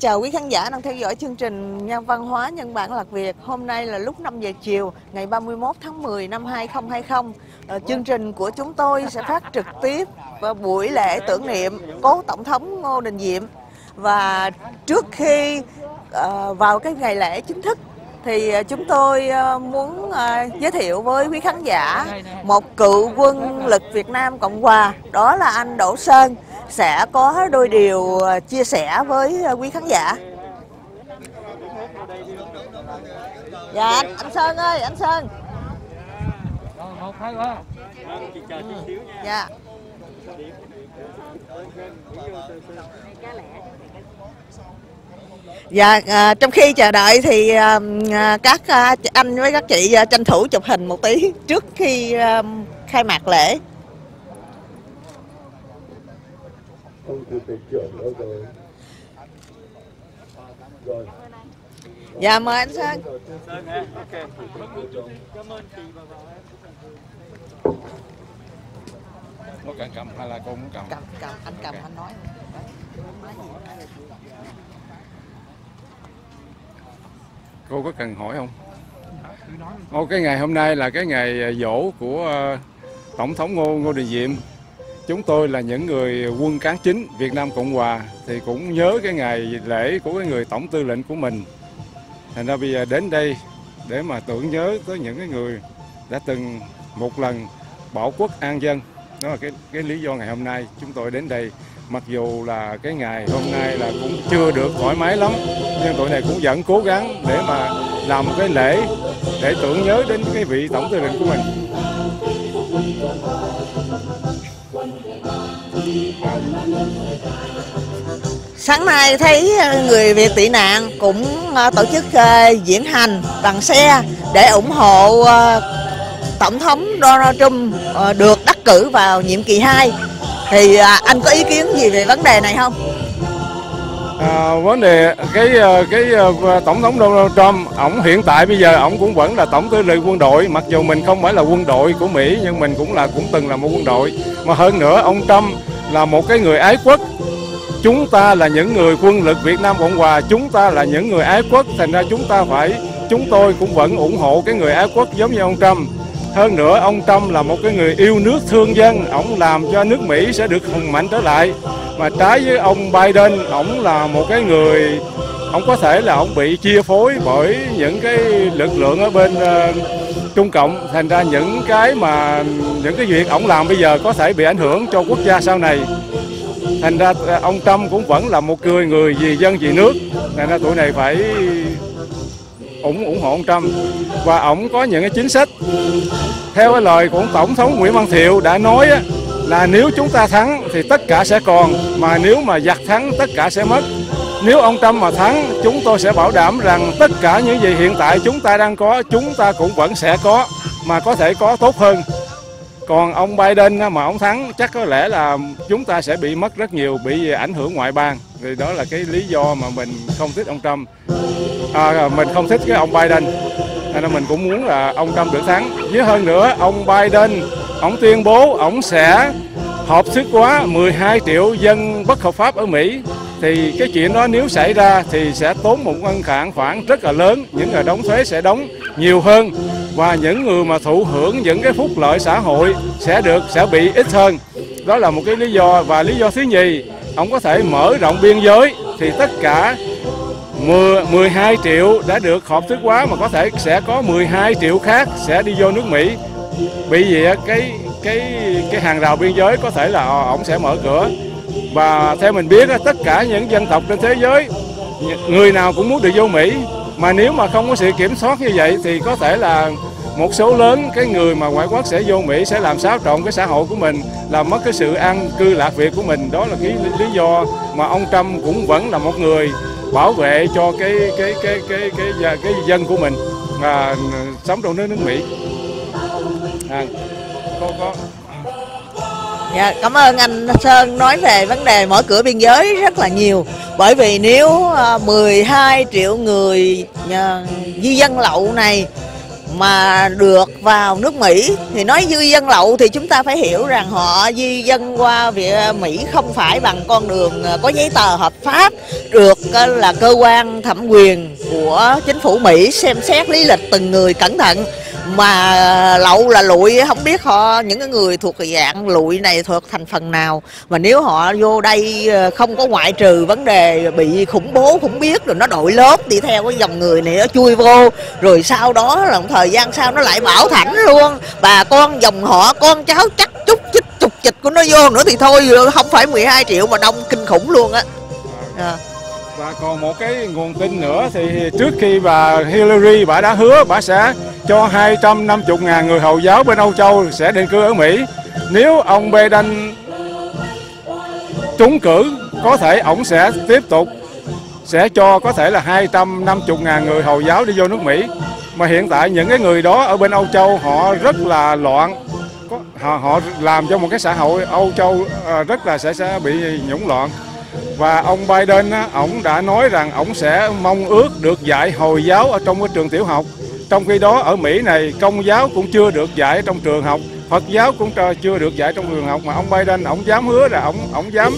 Chào quý khán giả đang theo dõi chương trình Nhân văn hóa nhân bản lạc Việt. Hôm nay là lúc 5 giờ chiều, ngày 31 tháng 10 năm 2020. Ờ, chương trình của chúng tôi sẽ phát trực tiếp vào buổi lễ tưởng niệm cố Tổng thống Ngô Đình Diệm. Và trước khi ờ, vào cái ngày lễ chính thức, thì ờ, chúng tôi muốn giới thiệu với quý khán giả một cựu quân lực Việt Nam Cộng Hòa, đó là anh Đỗ Sơn sẽ có đôi điều ờ, chia sẻ với ờ, quý khán giả. Dạ anh, anh Sơn ơi, anh Sơn. Một hai quá. Dạ. Dạ, à, trong khi chờ đợi thì à, các à, anh với các chị à, tranh thủ chụp hình một tí trước khi à, khai mạc lễ. Ông chủ tịch trưởng đâu rồi. Rồi. Dạ mời anh Sơn. có cần cầm hay là cô muốn cầm? Cầm cầm. Anh cầm anh nói. cô có cần hỏi không? Ô, cái ngày hôm nay là cái ngày à, dỗ của ờ, tổng thống ngô ngô đình diệm chúng tôi là những người quân cán chính việt nam cộng hòa thì cũng nhớ cái ngày lễ của cái người tổng tư lệnh của mình. Thành ra bây giờ đến đây để mà tưởng nhớ tới những cái người đã từng một lần bảo quốc an dân. Đó là cái cái lý do ngày hôm nay chúng tôi đến đây. Mặc dù là cái ngày hôm nay là cũng chưa được thoải mái lắm, nhưng tụi này cũng vẫn cố gắng để mà làm một cái lễ để tưởng nhớ đến cái vị tổng tư lệnh của mình. Sáng nay thấy ờ, người Việt tị nạn cũng ờ, tổ chức ờ, diễn hành bằng xe để ủng hộ Tổng thống Donald Trump được đắc cử vào nhiệm kỳ 2. Thì anh có ý kiến gì về vấn đề này không? À, vấn đề cái cái tổng thống Donald Trump ổng hiện tại bây giờ ổng cũng vẫn là tổng tư lệnh quân đội mặc dù mình không phải là quân đội của Mỹ nhưng mình cũng là cũng từng là một quân đội mà hơn nữa ông Trump là một cái người ái quốc. Chúng ta là những người quân lực Việt Nam Cộng Hòa, chúng ta là những người ái quốc. Thành ra chúng ta phải, chúng tôi cũng vẫn ủng hộ cái người ái quốc giống như ông Trump. Hơn nữa, ông Trump là một cái người yêu nước thương dân. Ổng làm cho nước Mỹ sẽ được hùng mạnh trở lại. Mà trái với ông Biden ổng là một cái người, ông có thể là ông bị chia phối bởi những cái lực lượng ở bên ờ, Trung Cộng thành ra những cái mà, những cái việc ổng làm bây giờ có thể bị ảnh hưởng cho quốc gia sau này. Thành ra ờ, ông Trump cũng vẫn là một người người vì dân, vì nước. Thành ra tụi này phải ủng ủng hộ ông Trump. Và ổng có những cái chính sách. Theo cái lời của tổng thống Nguyễn Văn Thiệu đã nói là nếu chúng ta thắng thì tất cả sẽ còn, mà nếu mà giặc thắng tất cả sẽ mất nếu ông Trump mà thắng chúng tôi sẽ bảo đảm rằng tất cả những gì hiện tại chúng ta đang có chúng ta cũng vẫn sẽ có mà có thể có tốt hơn. Còn ông Biden mà ông thắng chắc có lẽ là chúng ta sẽ bị mất rất nhiều bị ảnh hưởng ngoại bang. Vì đó là cái lý do mà mình không thích ông Trump. À, à mình không thích cái ông Biden. Nên là mình cũng muốn là ông Trump được thắng. Với hơn nữa ông Biden ông tuyên bố ông sẽ hợp thức hóa 12 triệu dân bất hợp pháp ở Mỹ thì cái chuyện đó nếu xảy ra thì sẽ tốn một ngân khoản khoản rất là lớn. Những người đóng thuế sẽ đóng nhiều hơn. Và những người mà thụ hưởng những cái phúc lợi xã hội sẽ được sẽ bị ít hơn. Đó là một cái lý do. Và lý do thứ nhì ông có thể mở rộng biên giới. Thì tất cả 10, 12 triệu đã được hợp thức hóa mà có thể sẽ có 12 triệu khác sẽ đi vô nước Mỹ. Bị gì cái cái cái hàng rào biên giới có thể là ờ, ổng sẽ mở cửa và theo mình biết tất cả những dân tộc trên thế giới người nào cũng muốn được vô Mỹ. Mà nếu mà không có sự kiểm soát như vậy thì có thể là một số lớn cái người mà ngoại quốc sẽ vô Mỹ sẽ làm xáo trộn cái xã hội của mình làm mất cái sự an cư lạc việc của mình. Đó là cái lý do mà ông Trump cũng vẫn là một người bảo vệ cho cái cái cái cái cái cái, cái dân của mình à, sống trong nước nước Mỹ. À, có có. Dạ, cảm ơn anh Sơn nói về vấn đề mở cửa biên giới rất là nhiều. Bởi vì nếu ờ, 12 triệu người ờ, di dân lậu này mà được vào nước Mỹ thì nói di dân lậu thì chúng ta phải hiểu rằng họ di dân qua Việt Mỹ không phải bằng con đường ờ, có giấy tờ hợp pháp được là cơ quan thẩm quyền của chính phủ Mỹ xem xét lý lịch từng người cẩn thận mà ờ, lậu là lụi không biết họ, những cái người thuộc dạng lụi này thuộc thành phần nào mà nếu họ vô đây ờ, không có ngoại trừ vấn đề bị khủng bố, khủng biết rồi nó đội lớp đi theo cái dòng người này nó chui vô, rồi sau đó là một thời gian sau nó lại bảo thảnh luôn, bà con dòng họ, con cháu chắc chút chích, chục chịch của nó vô nữa thì thôi không phải 12 triệu mà đông kinh khủng luôn á à. Và còn một cái nguồn tin nữa thì trước khi bà Hillary bà đã hứa bà sẽ cho 250 ngàn người Hồi giáo bên Âu Châu sẽ định cư ở Mỹ. Nếu ông Biden trúng cử có thể ông sẽ tiếp tục sẽ cho có thể là 250 ngàn người Hồi giáo đi vô nước Mỹ. Mà hiện tại những cái người đó ở bên Âu Châu họ rất là loạn họ, họ làm cho một cái xã hội Âu Châu ờ, rất là sẽ sẽ bị nhũng loạn và ông Biden ông đã nói rằng ông sẽ mong ước được dạy Hồi giáo ở trong cái trường tiểu học. Trong khi đó ở Mỹ này công giáo cũng chưa được dạy trong trường học, Phật giáo cũng chưa được dạy trong trường học mà ông Biden ông dám hứa là ông ông dám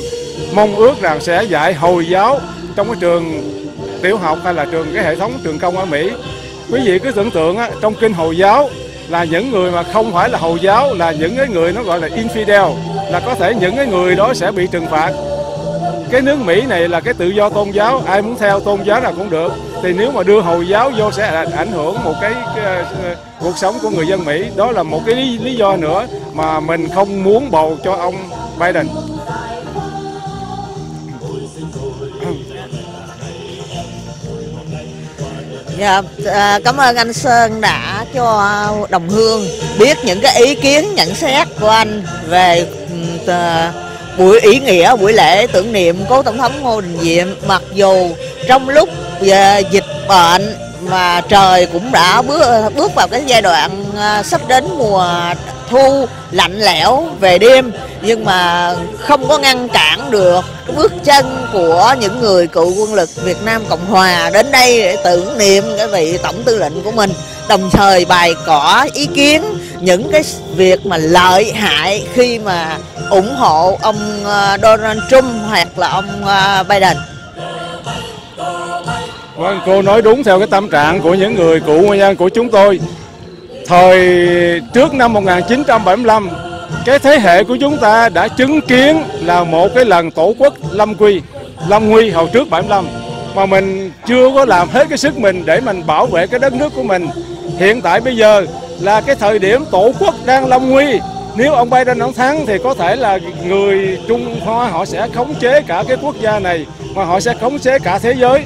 mong ước rằng sẽ dạy Hồi giáo trong cái trường tiểu học hay là trường cái hệ thống trường công ở Mỹ. Quý vị cứ tưởng tượng á, trong kinh Hồi giáo là những người mà không phải là Hồi giáo là những cái người nó gọi là infidel là có thể những cái người đó sẽ bị trừng phạt cái nước Mỹ này là cái tự do tôn giáo ai muốn theo tôn giáo nào cũng được. Thì nếu mà đưa hồi giáo vô sẽ ảnh hưởng một cái, cái, cuộc sống của người dân Mỹ. Đó là một cái lý, lý do nữa mà mình không muốn bầu cho ông Biden. Dạ, à, cảm ơn anh Sơn đã cho đồng hương biết những cái ý kiến nhận xét của anh về uh, buổi ý nghĩa, buổi lễ tưởng niệm cố tổng thống Ngô Đình Diệm. Mặc dù trong lúc à, dịch bệnh mà trời cũng đã bước bước vào cái giai đoạn à, sắp đến mùa thu lạnh lẽo về đêm, nhưng mà không có ngăn cản được cái bước chân của những người cựu quân lực Việt Nam Cộng Hòa đến đây để tưởng niệm cái vị tổng tư lệnh của mình. Đồng thời bày tỏ ý kiến những cái việc mà lợi hại khi mà ủng hộ ông ờ, Donald Trump hoặc là ông ờ, Biden. Vâng, cô nói đúng theo cái tâm trạng của những người cựu nguyên nhân của chúng tôi. Thời trước năm 1975, cái thế hệ của chúng ta đã chứng kiến là một cái lần tổ quốc lâm quy, lâm nguy hồi trước 75 mà mình chưa có làm hết cái sức mình để mình bảo vệ cái đất nước của mình. Hiện tại bây giờ là cái thời điểm tổ quốc đang lâm nguy. Nếu ông Biden ông thắng thì có thể là người Trung Hoa họ sẽ khống chế cả cái quốc gia này mà họ sẽ khống chế cả thế giới.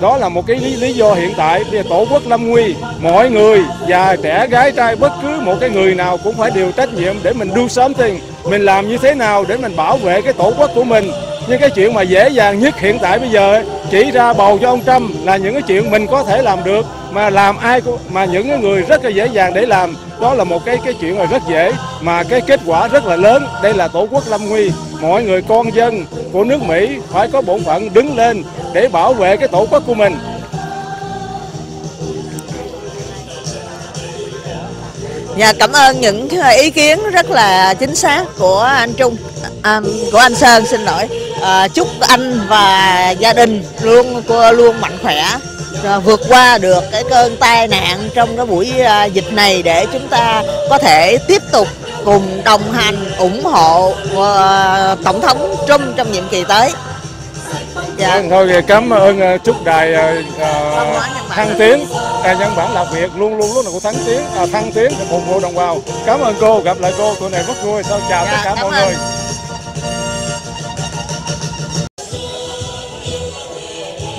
Đó là một cái lý, lý do hiện tại bây giờ tổ quốc lâm nguy. Mọi người già trẻ gái trai bất cứ một cái người nào cũng phải đều trách nhiệm để mình do something mình làm như thế nào để mình bảo vệ cái tổ quốc của mình nhưng cái chuyện mà dễ dàng nhất hiện tại bây giờ chỉ ra bầu cho ông Trump là những cái chuyện mình có thể làm được mà làm ai mà những cái người rất là dễ dàng để làm đó là một cái cái chuyện là rất dễ mà cái kết quả rất là lớn đây là tổ quốc lâm nguy mọi người con dân của nước Mỹ phải có bổn phận đứng lên để bảo vệ cái tổ quốc của mình Dạ cảm ơn những ý kiến rất là chính xác của anh Trung, à, của anh Sơn xin lỗi. À, chúc anh và gia đình luôn luôn mạnh khỏe, à, vượt qua được cái cơn tai nạn trong cái buổi à, dịch này để chúng ta có thể tiếp tục cùng đồng hành ủng hộ à, tổng thống Trump trong nhiệm kỳ tới. Dạ. Vâng, thôi cảm ơn chúc đài uh, thăng tiến. Đài nhân bản làm việc luôn luôn lúc nào cũng thăng tiến. À, thăng tiến để phục vụ đồng bào. Cảm ơn cô gặp lại cô tụi này rất vui. Sao chào dạ, tất cả mọi người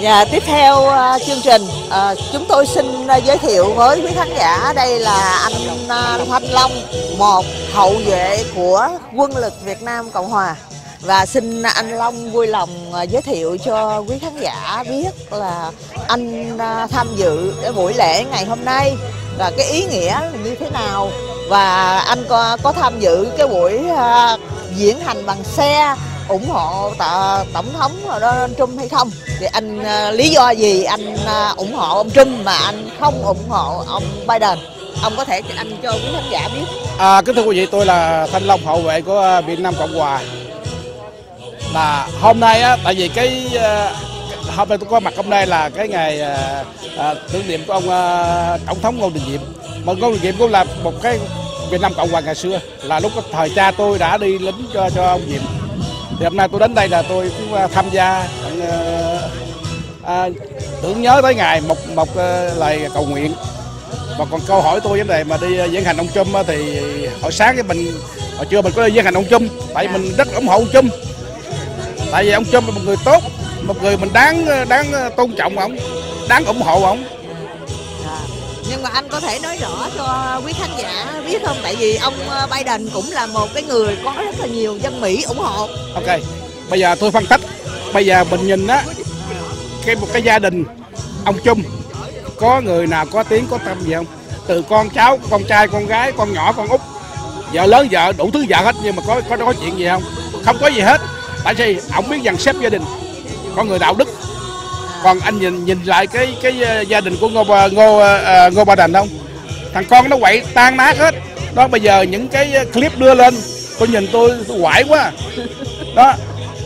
Và tiếp theo uh, chương trình uh, chúng tôi xin uh, giới thiệu với quý khán giả đây là anh uh, Thanh Long một hậu vệ của quân lực Việt Nam Cộng Hòa. Và xin anh Long vui lòng uh, giới thiệu cho quý khán giả biết là anh uh, tham dự cái buổi lễ ngày hôm nay và cái ý nghĩa như thế nào. Và anh có có tham dự cái buổi uh, diễn hành bằng xe ủng hộ tổng thống Donald Trump hay không thì anh uh, lý do gì anh uh, ủng hộ ông Trump mà anh không ủng hộ ông Biden ông có thể anh cho quý khán giả biết À, kính thưa quý vị, tôi là Thanh Long hậu vệ của ờ, Việt Nam Cộng Hòa. Là hôm nay á, tại vì cái hôm nay tôi có mặt hôm nay là cái ngày à, à, tưởng niệm của ông à, tổng thống Ngô Đình Diệm. Mà Ngô Đình Diệm cũng là một cái Việt Nam Cộng Hòa ngày xưa, là lúc thời cha tôi đã đi lính cho cho ông Diệm. Thì hôm nay tôi đến đây là tôi cũng à, tham gia à, à, tưởng nhớ tới ngài một một à, lời cầu nguyện. Và còn câu hỏi tôi vấn đề mà đi diễn hành ông Trump thì hồi sáng cái mình hồi trưa mình có đi diễn hành ông Trump tại vì mình rất ủng hộ ông Trump. Tại vì ông Trump là một người tốt một người mình đáng đáng tôn trọng ông đáng ủng hộ ông. À, nhưng mà anh có thể nói rõ cho quý khán giả biết không? Tại vì ông ờ, Biden cũng là một cái người có rất là nhiều dân Mỹ ủng hộ. Ok, bây giờ tôi phân tích. Bây giờ mình nhìn á, cái một cái gia đình, ông Trump, có người nào có tiếng, có tâm gì không? Từ con cháu, con trai, con gái, con nhỏ, con út. Vợ lớn, vợ, đủ thứ, vợ hết, nhưng mà có có có chuyện gì không? Không có gì hết. Tại vì ông biết dàn xếp gia đình. Có người đạo đức còn anh nhìn nhìn lại cái cái ờ, gia đình của ngô ngô ờ, ờ, ngô ba đành không? Thằng con nó quậy tan nát hết. Đó bây giờ những cái clip đưa lên tôi nhìn tôi, tôi quải quá. Đó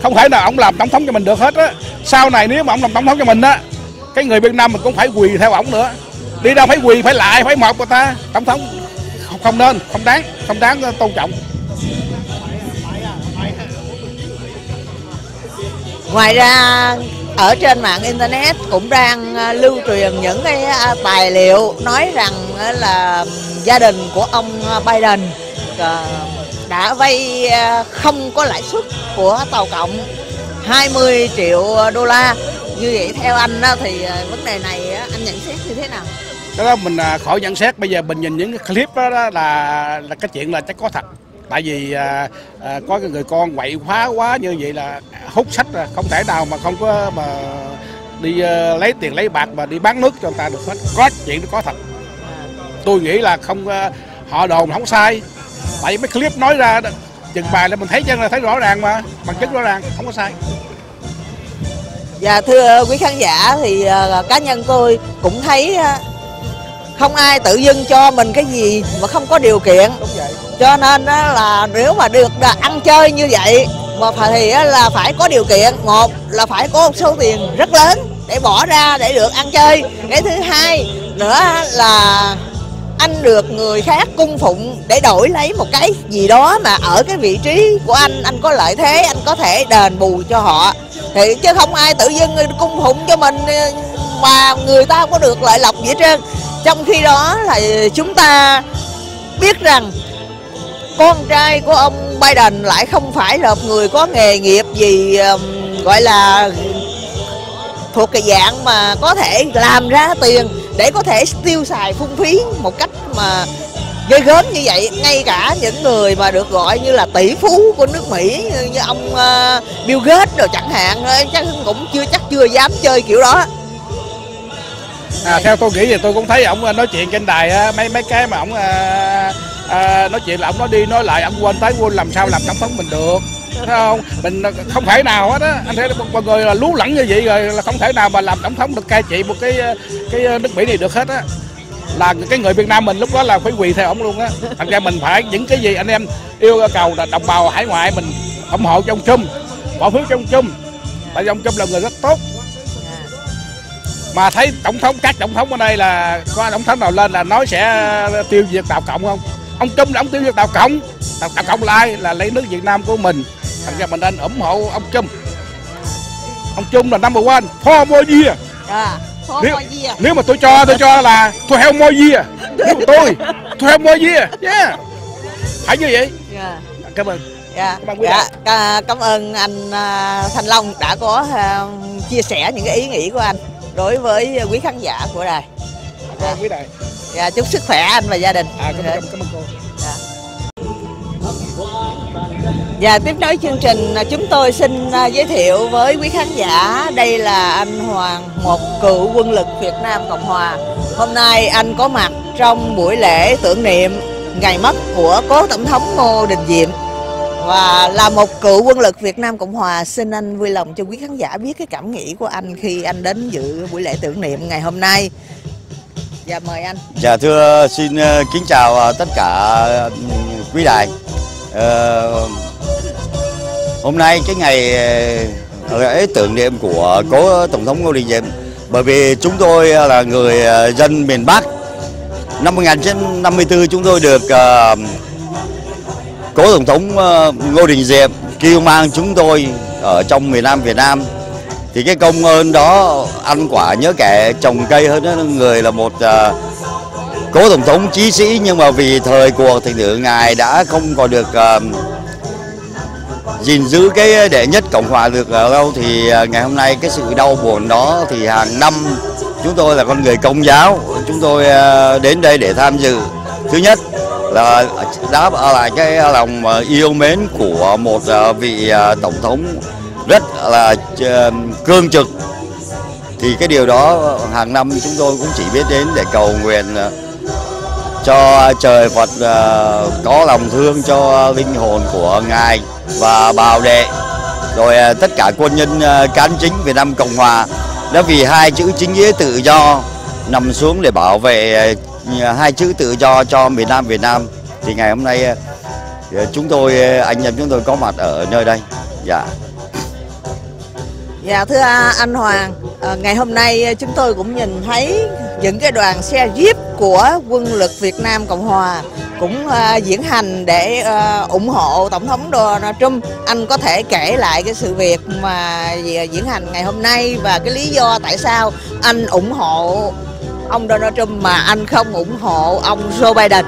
không thể nào ông làm tổng thống cho mình được hết á. Sau này nếu mà ông làm tổng thống cho mình á cái người Việt Nam mình cũng phải quỳ theo ổng nữa. Đi đâu phải quỳ phải lại phải mọc người ta. Tổng thống không, không nên không đáng không đáng tôn trọng. Ngoài ra ở trên mạng internet cũng đang ờ, lưu truyền những cái ờ, tài liệu nói rằng ờ, là gia đình của ông Biden đã vay không có lãi suất của tàu cộng 20 triệu đô la. Như vậy theo anh thì vấn đề này anh nhận xét như thế nào? Đó mình à, khỏi nhận xét. Bây giờ mình nhìn những cái clip đó, đó là là cái chuyện là chắc có thật tại vì à, à, có cái người con quậy phá quá như vậy là hút sách ra không thể nào mà không có mà đi à, lấy tiền lấy bạc mà đi bán nước cho người ta được hết. Có chuyện nó có thật. Tôi nghĩ là không à, họ đồn không sai. Tại mấy clip nói ra chừng bài là mình thấy chân là thấy rõ ràng mà bằng chứng rõ ràng không có sai. Dạ thưa quý khán giả thì ờ, cá nhân tôi cũng thấy không ai tự dưng cho mình cái gì mà không có điều kiện. Đúng vậy cho nên đó là nếu mà được là ăn chơi như vậy, mà phải thì là phải có điều kiện. Một là phải có một số tiền rất lớn để bỏ ra để được ăn chơi. Cái thứ hai nữa là anh được người khác cung phụng để đổi lấy một cái gì đó mà ở cái vị trí của anh anh có lợi thế, anh có thể đền bù cho họ. Thì chứ không ai tự dưng cung phụng cho mình mà người ta không có được lợi lộc gì hết trơn trong khi đó là chúng ta biết rằng con trai của ông Biden lại không phải là một người có nghề nghiệp gì um, gọi là thuộc cái dạng mà có thể làm ra tiền để có thể tiêu xài phung phí một cách mà ghê gớm như vậy. Ngay cả những người mà được gọi như là tỷ phú của nước Mỹ như, như ông uh, Bill Gates rồi chẳng hạn chắc cũng chưa chắc chưa dám chơi kiểu đó. À, theo tôi nghĩ thì tôi cũng thấy ổng à, nói chuyện trên đài á, mấy mấy cái mà ổng à, à, nói chuyện là ổng nói đi nói lại ổng quên tới quên làm sao làm tổng thống mình được thấy không? Mình không thể nào hết á. Anh thấy một, người là lú lẫn như vậy rồi là không thể nào mà làm tổng thống được cai trị một cái à, cái nước mỹ này được hết á. Là cái người Việt Nam mình lúc đó là phải quỳ theo ông luôn á. Thành ra mình phải những cái gì anh em yêu cầu là đồng bào hải ngoại mình ủng hộ cho ông Trump bỏ phiếu cho ông Trump. Tại vì ông Trump là người rất tốt mà thấy tổng thống các tổng thống ở đây là có tổng thống nào lên là nói sẽ tiêu diệt tàu cộng không? Ông Trump là ông tiêu diệt tàu cộng. Tàu, tàu cộng là ai? Là lấy nước Việt Nam của mình. Thành ra mình nên ủng hộ ông Trump. Ông Trump là number one. For more year à, Phó Nếu- nếu mà tôi cho tôi cho là tôi theo more year nếu mà tôi tôi theo more year yeah. Phải như vậy. Dạ. cảm ơn. Dạ, Cảm ơn dạ, cảm ơn anh à, Thanh Long đã có à, chia sẻ những cái ý nghĩ của anh đối với quý khán giả của đài. cảm ơn quý đại Dạ, chúc sức khỏe anh và gia đình. à cảm ơn cảm ơn cô Và tiếp nối chương trình à, chúng tôi xin à, giới thiệu với quý khán giả đây là anh Hoàng, một cựu quân lực Việt Nam Cộng Hòa. Hôm nay anh có mặt trong buổi lễ tưởng niệm ngày mất của cố tổng thống Ngô Đình Diệm và là một cựu quân lực Việt Nam Cộng Hòa xin anh vui lòng cho quý khán giả biết cái cảm nghĩ của anh khi anh đến dự buổi lễ tưởng niệm ngày hôm nay. Dạ mời anh. Dạ thưa xin ờ, kính chào ờ, tất cả quý đại Ờ, hôm nay cái ngày ờ, lễ tưởng niệm của cố tổng thống Ngô Đình Diệm bởi vì chúng tôi là người dân miền Bắc. Năm 1954 chúng tôi được cố tổng thống ờ, Ngô Đình Diệm kêu mang chúng tôi ở trong miền Nam Việt Nam. Thì cái công ơn đó ăn quả nhớ kẻ trồng cây hơn đó người là một ờ, cố tổng thống chí sĩ, nhưng mà vì thời cuộc thì thử ngài đã không còn được ờ, gìn giữ cái đệ nhất cộng hòa được lâu thì ngày hôm nay cái sự đau buồn đó thì hàng năm chúng tôi là con người công giáo. Chúng tôi đến đây để tham dự. Thứ nhất là, đáp à, lại cái lòng à, yêu mến của một à, vị tổng thống rất là cương trực. Thì cái điều đó hàng năm chúng tôi cũng chỉ biết đến để cầu nguyện cho trời Phật có lòng thương cho linh hồn của ngài và bào đệ. Rồi tất cả quân nhân cán chính Việt Nam Cộng Hòa đã vì hai chữ chính nghĩa tự do nằm xuống để bảo vệ hai chữ tự do cho miền Nam Việt Nam thì ngày hôm nay ờ, chúng tôi ờ, anh em chúng tôi có mặt ở nơi đây dạ Dạ thưa anh Hoàng, ờ, ngày hôm nay chúng tôi cũng nhìn thấy những cái đoàn xe Jeep của quân lực Việt Nam Cộng Hòa cũng uh, diễn hành để uh, ủng hộ Tổng thống Donald Trump. Anh có thể kể lại cái sự việc mà diễn hành ngày hôm nay và cái lý do tại sao anh ủng hộ ông Donald Trump mà anh không ủng hộ ông Joe Biden?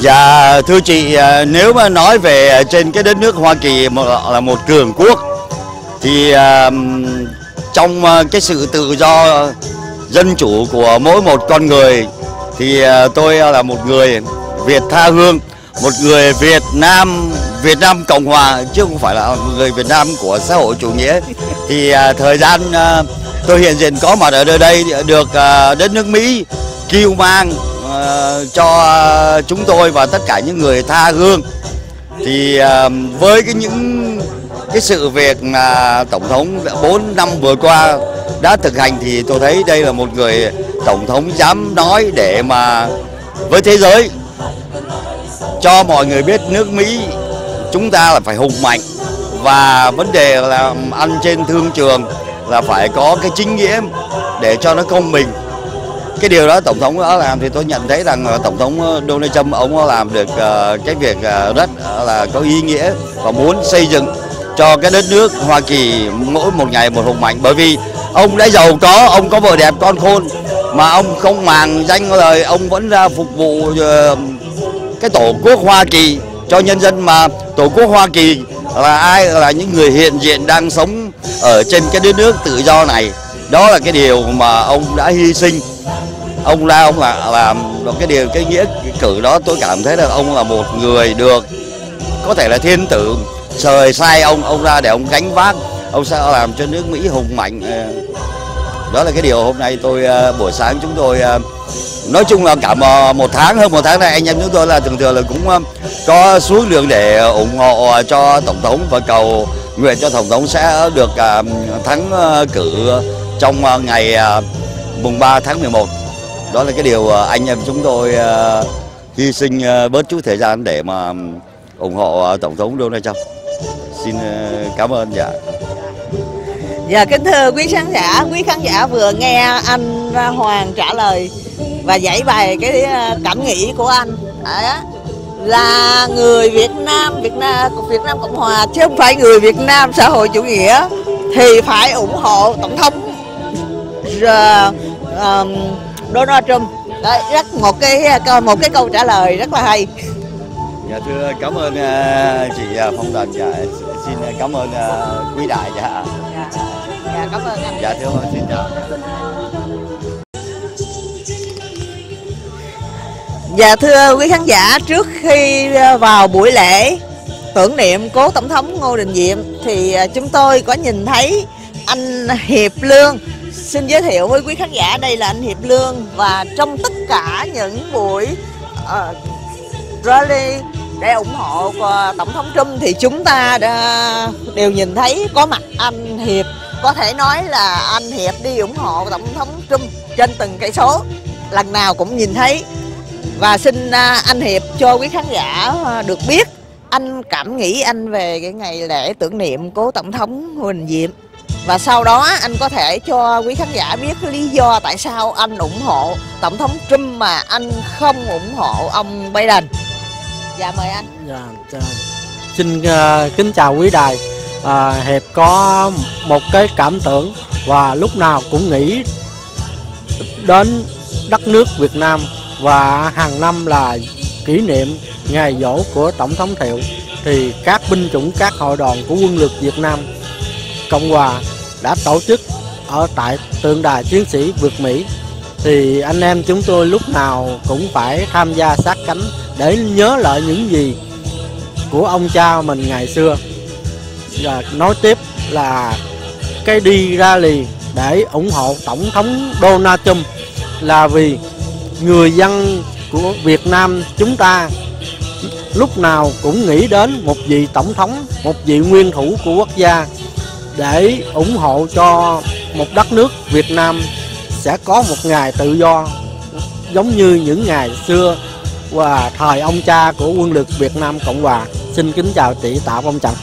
Dạ thưa chị à, nếu mà nói về à, trên cái đất nước Hoa Kỳ một- là một cường quốc, thì à, trong cái sự tự do dân chủ của mỗi một con người, thì tôi là một người Việt tha hương, một người Việt Nam Việt Nam Cộng Hòa, chứ không phải là người Việt Nam của xã hội chủ nghĩa thì thời gian tôi hiện diện có mặt ở nơi đây được à, đất nước Mỹ kêu mang à, cho chúng tôi và tất cả những người tha hương. Thì à, với cái những, cái sự việc mà tổng thống 4 năm vừa qua đã thực hành thì tôi thấy đây là một người tổng thống dám nói để mà với thế giới cho mọi người biết nước Mỹ chúng ta là phải hùng mạnh. Và vấn đề là ăn trên thương trường là phải có cái chính nghĩa để cho nó công bình. Cái điều đó tổng thống đã làm thì tôi nhận thấy rằng tổng thống ờ, Donald Trump, ông đã làm được ờ, cái việc ờ, rất là có ý nghĩa và muốn xây dựng cho cái đất nước Hoa Kỳ mỗi một ngày một hùng mạnh. Bởi vì ông đã giàu có, ông có vợ đẹp, con khôn, mà ông không màng danh lời ông vẫn ra phục vụ cái tổ quốc Hoa Kỳ cho nhân dân. Mà tổ quốc Hoa Kỳ là ai? Là những người hiện diện đang sống ở trên cái đất nước tự do này. Đó là cái điều mà ông đã hy sinh. Ông ra, ông là làm cái điều, cái nghĩa cử đó, tôi cảm thấy là ông là một người được có thể là thiên tử trời sai ông ông ra để ông gánh vác, ông sẽ làm cho nước Mỹ hùng mạnh. Ờ, đó là cái điều hôm nay tôi ờ, buổi sáng chúng tôi ờ, nói chung là cả một một tháng, hơn một tháng nay, anh em chúng tôi là thường thường là cũng có xuống đường để ủng hộ cho tổng thống và cầu nguyện cho tổng thống sẽ được à, thắng à, cử trong à, ngày mùng 3 tháng 11 đó là cái điều anh em chúng tôi hy sinh bớt chút thời gian để mà ủng hộ tổng thống Donald Trump. Xin cảm ơn dạ. Dạ kính thưa quý khán giả, quý khán giả vừa nghe anh Hoàng trả lời và giải bày cái cảm nghĩ của anh. Đó là người Việt Nam, Việt Nam Việt Nam Cộng Hòa chứ không phải người Việt Nam xã hội chủ nghĩa thì phải ủng hộ tổng thống ờ, Donald Trump. Đấy, rất một cái một cái câu trả lời rất là hay. dạ thưa cảm ơn ờ, chị ờ, phong tần dạ xin cảm ơn quý đại dạ Dạ, dạ cảm ơn anh. dạ thưa xin chào Dạ Dạ, thưa quý khán giả, trước khi ờ, vào buổi lễ tưởng niệm cố Tổng thống Ngô Đình Diệm thì ờ, chúng tôi có nhìn thấy anh Hiệp Lương. Xin giới thiệu với quý khán giả đây là anh Hiệp Lương và trong tất cả những buổi uh, rally để ủng hộ Tổng thống Trump thì chúng ta đã đều nhìn thấy có mặt anh Hiệp. Có thể nói là anh Hiệp đi ủng hộ Tổng thống Trump trên từng cây số lần nào cũng nhìn thấy và xin à, anh Hiệp cho quý khán giả à, được biết anh cảm nghĩ anh về cái ngày lễ tưởng niệm cố tổng thống Huỳnh Diệm và sau đó anh có thể cho quý khán giả biết lý do tại sao anh ủng hộ tổng thống Trump mà anh không ủng hộ ông Biden. Dạ mời anh. Dạ, dạ. Xin uh, kính chào quý đài. À, Hiệp có một cái cảm tưởng và lúc nào cũng nghĩ đến đất nước Việt Nam và hàng năm là kỷ niệm ngày dỗ của Tổng thống Thiệu thì các binh chủng, các hội đoàn của quân lực Việt Nam, Cộng Hòa đã tổ chức ở tại tượng đài chiến sĩ vượt Mỹ. Thì anh em chúng tôi lúc nào cũng phải tham gia sát cánh để nhớ lại những gì của ông cha mình ngày xưa. Và nói tiếp là cái đi ra lì để ủng hộ tổng thống Donald Trump là vì người dân của Việt Nam chúng ta lúc nào cũng nghĩ đến một vị tổng thống, một vị nguyên thủ của quốc gia để ủng hộ cho một đất nước Việt Nam sẽ có một ngày tự do giống như những ngày xưa và thời ông cha của quân lực Việt Nam Cộng Hòa. Xin kính chào chị Tạ Phong Trần.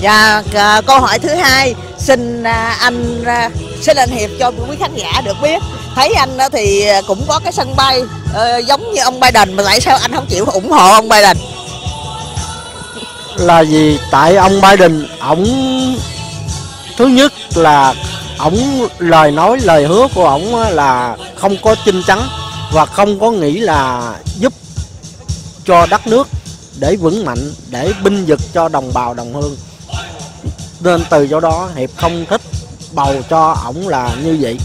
Dạ, và câu hỏi thứ hai xin à, anh à, sẽ xin anh Hiệp cho quý khán giả được biết thấy anh thì cũng có cái sân bay uh, giống như ông Biden mà tại sao anh không chịu ủng hộ ông Biden? Là vì tại ông Biden ổng thứ nhất là ổng lời nói lời hứa của ổng là không có chinh chắn và không có nghĩ là giúp cho đất nước để vững mạnh để binh vực cho đồng bào đồng hương nên từ chỗ đó hiệp không thích bầu cho ổng là như vậy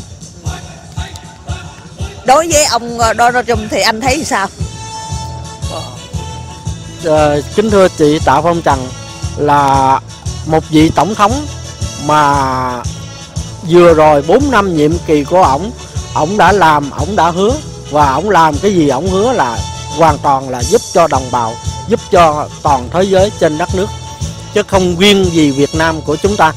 Đối với ông ờ, Donald Trump thì anh thấy sao? Ờ, kính thưa chị Tạ Phong Trần là một vị tổng thống mà vừa rồi 4 năm nhiệm kỳ của ổng ổng đã làm ổng đã hứa và ổng làm cái gì ổng hứa là hoàn toàn là giúp cho đồng bào giúp cho toàn thế giới trên đất nước chứ không riêng gì Việt Nam của chúng ta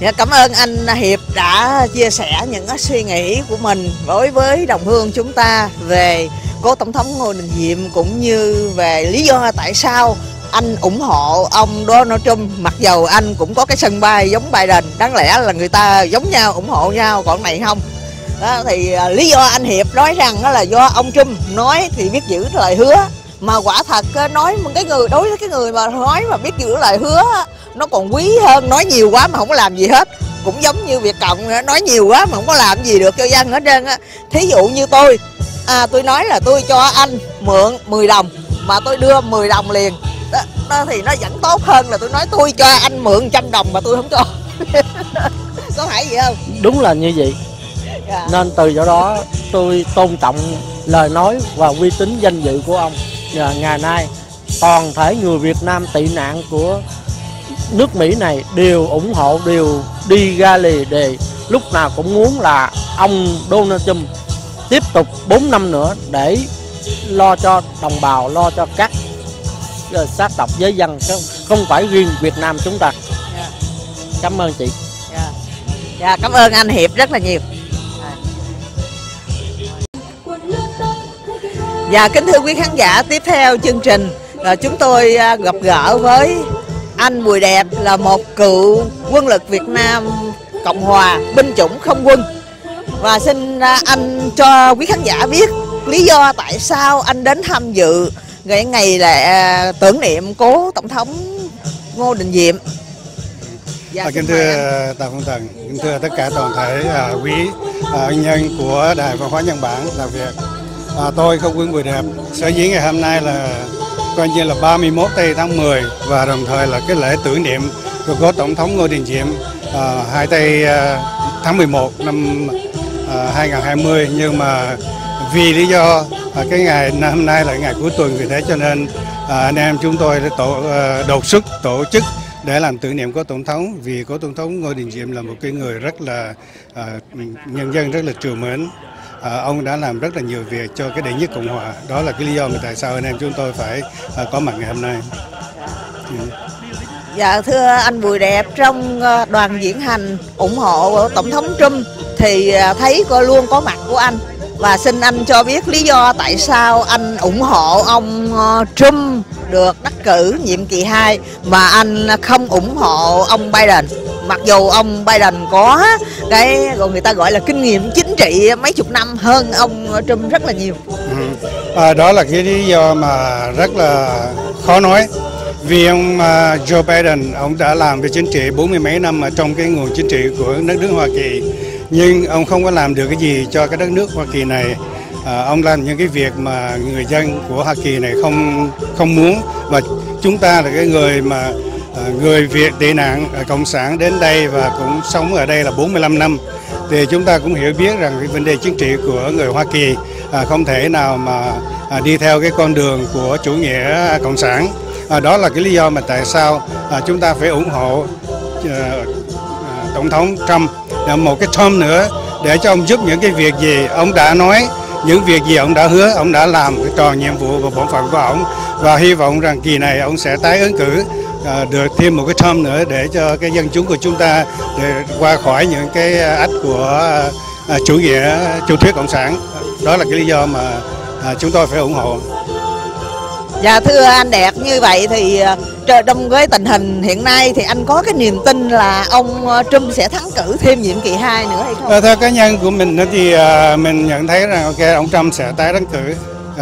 Dạ, cảm ơn anh Hiệp đã chia sẻ những suy nghĩ của mình đối với đồng hương chúng ta về cố tổng thống Ngô Đình Diệm cũng như về lý do tại sao anh ủng hộ ông Donald Trump. Mặc dầu anh cũng có cái sân bay giống Biden đáng lẽ là người ta giống nhau ủng hộ nhau còn này không? Đó, thì à, lý do anh Hiệp nói rằng đó là do ông Trump nói thì biết giữ lời hứa mà quả thật nói một cái người đối với cái người mà nói mà biết giữ lời hứa nó còn quý hơn nói nhiều quá mà không có làm gì hết. Cũng giống như Việt Cộng nói nhiều quá mà không có làm gì được cho dân hết trơn á. Thí dụ như tôi à, tôi nói là tôi cho anh mượn 10 đồng mà tôi đưa 10 đồng liền. Đó, đó thì nó vẫn tốt hơn là tôi nói tôi cho anh mượn trăm đồng mà tôi không cho. Có phải vậy không? Đúng là như vậy. Dạ. nên từ chỗ đó tôi tôn trọng lời nói và uy tín danh dự của ông. Và ngày nay toàn thể người Việt Nam tị nạn của nước Mỹ này đều ủng hộ đều đi ra lì để lúc nào cũng muốn là ông Donald Trump tiếp tục 4 năm nữa để lo cho đồng bào lo cho các ờ, sát tộc với dân không, không phải riêng Việt Nam chúng ta Dạ. cảm ơn chị Dạ. dạ cảm ơn anh Hiệp rất là nhiều Dạ kính thưa quý khán giả tiếp theo chương trình là chúng tôi à, gặp gỡ với anh Bùi Đẹp là một cựu quân lực Việt Nam Cộng Hòa binh chủng không quân và xin à, anh cho quý khán giả biết lý do tại sao anh đến tham dự ngày ngày lễ à, tưởng niệm cố tổng thống Ngô Đình Diệm. Dạ, À, kính thưa anh. Tạ Phong Tần, kính thưa tất cả toàn thể à, quý à, ân nhân của Đài Văn hóa Nhân bản làm việc. À, tôi không quân Bùi Đẹp, sở dĩ ngày hôm nay là coi như là 31 tây tháng 10 và đồng thời là cái lễ tưởng niệm của cố Tổng thống Ngô Đình Diệm à, 2 tây à, tháng 11 năm à, 2020 nhưng mà vì lý do à, cái ngày hôm nay là ngày cuối tuần vì thế cho nên à, anh em chúng tôi đã tổ à, đột xuất tổ chức để làm tưởng niệm cố tổng thống. Vì cố tổng thống Ngô Đình Diệm là một cái người rất là à, nhân dân rất là trìu mến à, ông đã làm rất là nhiều việc cho cái đệ nhất cộng hòa. Đó là cái lý do mà tại sao anh em chúng tôi phải à, có mặt ngày hôm nay. Ừ. Dạ thưa anh Bùi Đẹp trong ờ, đoàn diễn hành ủng hộ Tổng thống Trump thì thấy có luôn có mặt của anh. Và xin anh cho biết lý do tại sao anh ủng hộ ông Trump được đắc cử nhiệm kỳ 2 mà anh không ủng hộ ông Biden mặc dù ông Biden có cái gọi người ta gọi là kinh nghiệm chính trị mấy chục năm hơn ông Trump rất là nhiều. Ừ. À, đó là cái lý do mà rất là khó nói. Vì ông à, Joe Biden ông đã làm về chính trị bốn mươi mấy năm ở trong cái nguồn chính trị của đất nước Hoa Kỳ. Nhưng ông không có làm được cái gì cho cái đất nước Hoa Kỳ này. À, ông làm những cái việc mà người dân của Hoa Kỳ này không không muốn. Và chúng ta là cái người mà À, người Việt tị nạn cộng sản đến đây và cũng sống ở đây là 45 năm, thì chúng ta cũng hiểu biết rằng cái vấn đề chính trị của người Hoa Kỳ à, không thể nào mà à, đi theo cái con đường của chủ nghĩa cộng sản. Đó là cái lý do mà tại sao chúng ta phải ủng hộ tổng thống Trump. Là một cái term nữa để cho ông giúp những cái việc gì ông đã nói những việc gì ông đã hứa ông đã làm cái tròn nhiệm vụ và bổn phận của ông. Và hy vọng rằng kỳ này ông sẽ tái ứng cử à, được thêm một cái term nữa để cho cái dân chúng của chúng ta để qua khỏi những cái ách của à, chủ nghĩa chủ thuyết cộng sản. Đó là cái lý do mà à, chúng tôi phải ủng hộ. Dạ thưa anh Đẹp như vậy thì ờ, trong cái tình hình hiện nay thì anh có cái niềm tin là ông ờ, Trump sẽ thắng cử thêm nhiệm kỳ 2 nữa hay không? Ờ, theo cá nhân của mình thì mình nhận thấy rằng ok ông Trump sẽ tái đắc cử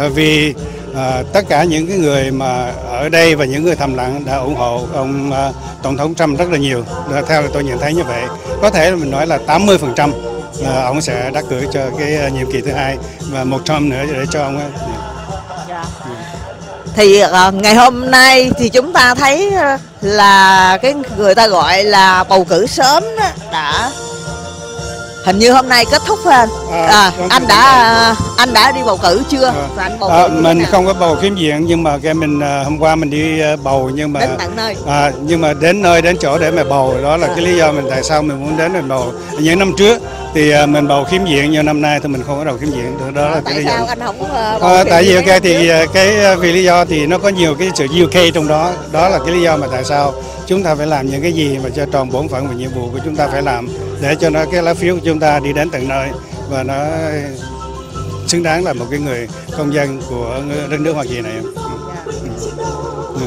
vì à, tất cả những cái người mà ở đây và những người thầm lặng đã ủng hộ ông à, tổng thống Trump rất là nhiều. Theo tôi nhận thấy như vậy, có thể là mình nói là 80 phần trăm ông sẽ đắc cử cho cái nhiệm kỳ thứ hai và một Trump nữa để cho ông ấy. Thì uh, ngày hôm nay thì chúng ta thấy ờ, là cái người ta gọi là bầu cử sớm đó, đã hình như hôm nay kết thúc? À, À, anh đã anh đã đi bầu cử chưa? Và anh bầu cử À, thế mình không có bầu khiếm diện nhưng mà cái mình à, hôm qua mình đi à, bầu nhưng mà đến tận nơi. À, nhưng mà đến nơi đến chỗ để mà bầu. Đó là À. cái lý do mình tại sao mình muốn đến mình bầu. Những năm trước thì à, mình bầu khiếm diện nhưng năm nay thì mình không có bầu khiếm diện. Đó, đó là cái tại lý do. anh không bầu à, cử tại vì thế thì à, cái à, vì lý do thì nó có nhiều cái sự UK trong đó. Đó là cái lý do mà tại sao chúng ta phải làm những cái gì mà cho tròn bổn phận và nhiệm vụ của chúng ta phải làm để cho nó cái lá phiếu của chúng ta đi đến tận nơi và nó xứng đáng là một cái người công dân của đất nước Hoa Kỳ này. Ừ.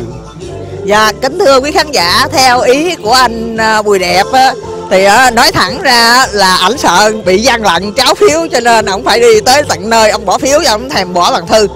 Dạ, kính thưa quý khán giả, theo ý của anh à, Bùi Đẹp á, thì à, nói thẳng ra là ảnh sợ bị gian lận tráo phiếu cho nên ông phải đi tới tận nơi ông bỏ phiếu cho ông thèm bỏ bằng thư.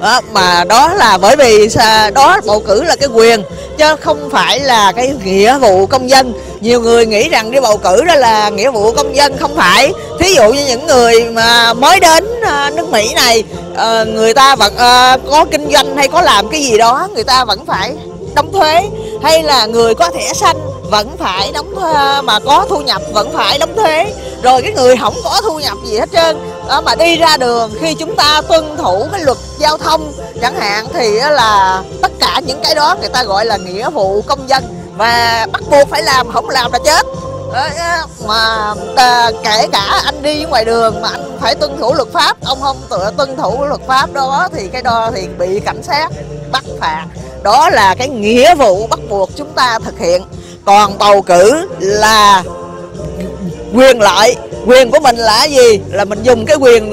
Đó, mà đó là bởi vì đó bầu cử là cái quyền chứ không phải là cái nghĩa vụ công dân. Nhiều người nghĩ rằng đi bầu cử đó là nghĩa vụ công dân không phải. Thí dụ như những người mà mới đến à, nước Mỹ này ờ, người ta vẫn ờ, có kinh doanh hay có làm cái gì đó người ta vẫn phải đóng thuế. Hay là người có thẻ xanh vẫn phải đóng thuế mà có thu nhập vẫn phải đóng thuế rồi cái người không có thu nhập gì hết trơn. Đó mà đi ra đường khi chúng ta tuân thủ cái luật giao thông chẳng hạn thì là tất cả những cái đó người ta gọi là nghĩa vụ công dân. Và bắt buộc phải làm không làm là chết. Mà à, kể cả anh đi ngoài đường mà anh phải tuân thủ luật pháp ông không tự tuân thủ luật pháp đó thì cái đó thì bị cảnh sát bắt phạt. Đó là cái nghĩa vụ bắt buộc chúng ta thực hiện. Còn bầu cử là quyền lợi quyền của mình là gì là mình dùng cái quyền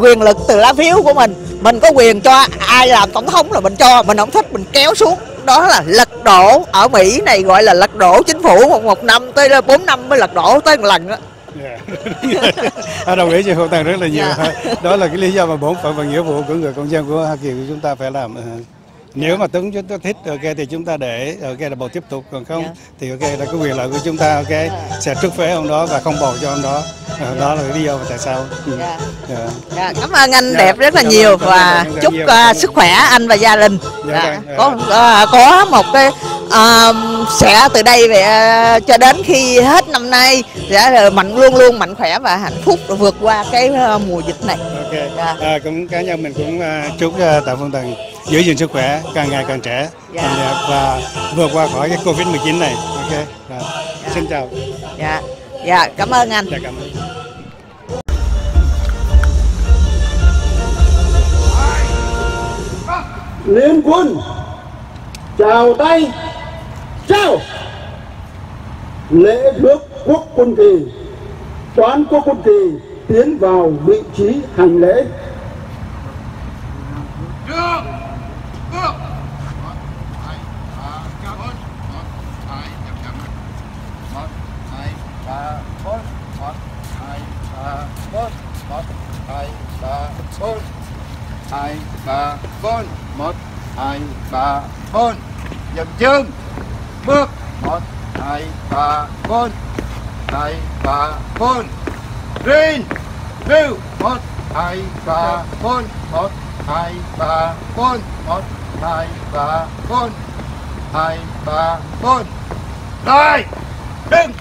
quyền lực từ lá phiếu của mình mình có quyền cho ai làm tổng thống là mình cho mình không thích mình kéo xuống đó là lật đổ ở Mỹ này gọi là lật đổ chính phủ một một năm tới là bốn năm mới lật đổ tới một lần đó. Yeah. à, đồng ý chị Hồ Tần rất là nhiều. Dạ. Đó là cái lý do mà bổn phận và nghĩa vụ của người công dân của Hoa Kỳ của chúng ta phải làm. Ờ. Nếu mà Tuấn chúng ta thích ok thì chúng ta để ok là bầu tiếp tục còn không Dạ. thì ok là cái quyền lợi của chúng ta ok sẽ trút phế ông đó và không bầu cho ông đó. Ờ, đó là lý do tại sao. Ừ. Dạ. Dạ. Dạ, cảm ơn anh đẹp rất là cảm nhiều và chúc nhiều. à, sức khỏe anh và gia đình. Vâng, có à, có một cái à, sẽ từ đây về à, cho đến khi hết năm nay sẽ mạnh luôn luôn mạnh khỏe và hạnh phúc vượt qua cái à, mùa dịch này. Ok. Dạ. À, cũng cá nhân mình cũng chúc Tạ Phương Tần giữ gìn sức khỏe càng ngày càng trẻ Dạ. càng đẹp và vượt qua khỏi cái Covid 19 này. Ok. Rồi. Xin chào. Dạ, dạ cảm ơn anh. Dạ cảm ơn. liên quân chào tay trao lễ rước quốc quân kỳ, toán quốc quân kỳ tiến vào vị trí hành lễ. Hai ba bốn một hai ba bốn dừng chân bước một, hai, ba, bốn. Hai, ba, bốn. Green Blue một, hai, ba, bốn. Một, hai, ba, bốn. Một, hai, ba, bốn. Hai, ba, bốn. Rồi đứng